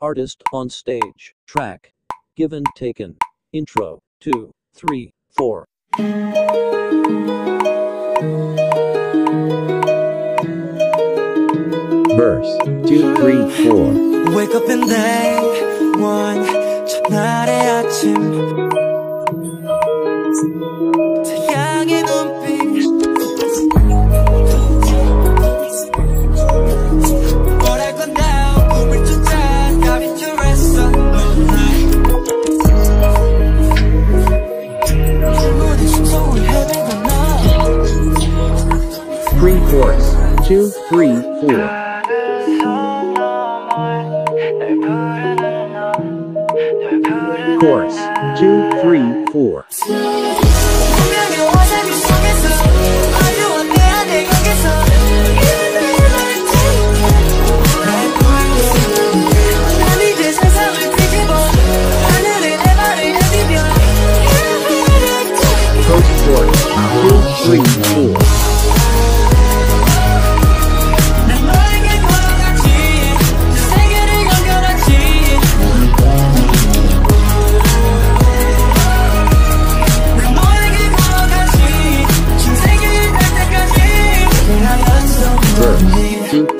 Artist on stage. Track. Given taken. Intro. 2, 3, 4. Verse 2, 3, 4. Wake up in day one 첫날의 아침 two, three, four. Chorus, two, three, four. Post two, three, four.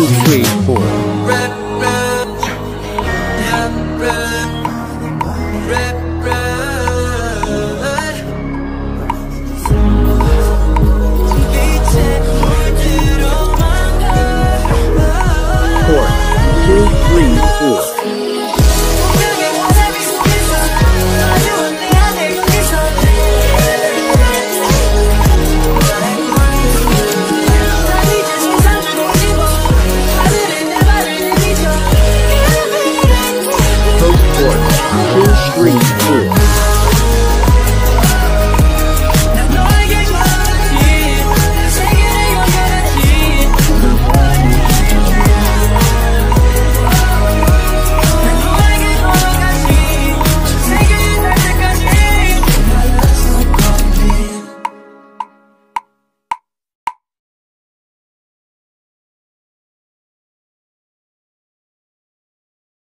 two, three, four.